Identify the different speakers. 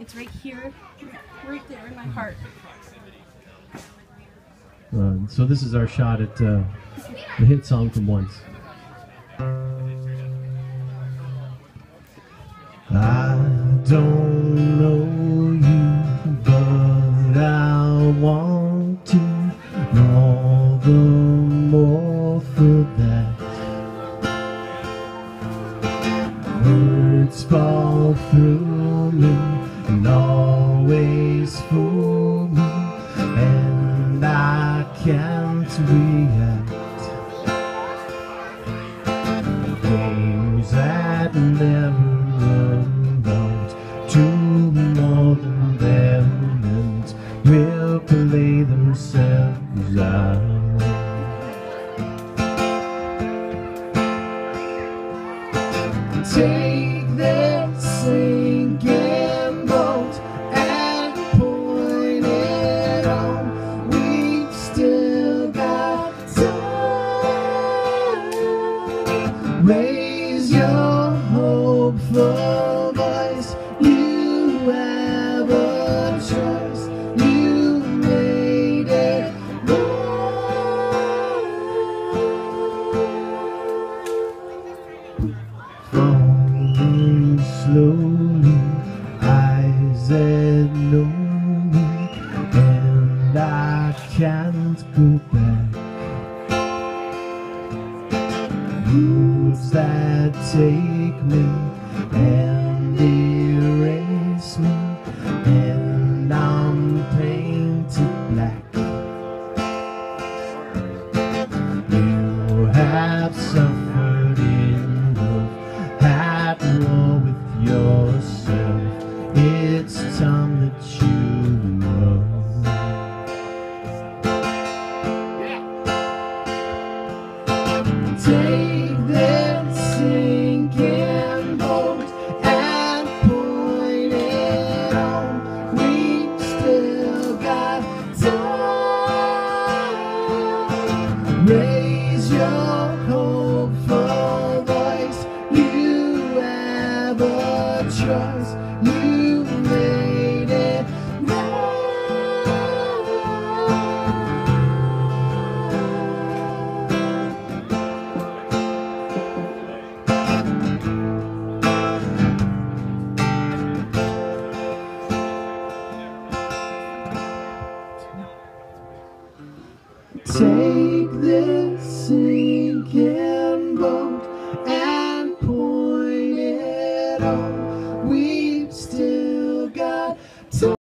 Speaker 1: It's right here, right there in my heart.
Speaker 2: Uh, so this is our shot at uh, the hit song from Once. I don't know you, but I want to all the more for that. Words fall through me and always fool me, and I can't react. Games that never amount to more than them and will play themselves out. Take slowly, eyes that know and I can't go back. That take me and erase me, and I'm painted black. You have suffered enough at war with yourself. Raise your hopeful voice. You have a choice. You Take this sinking boat and point it on. We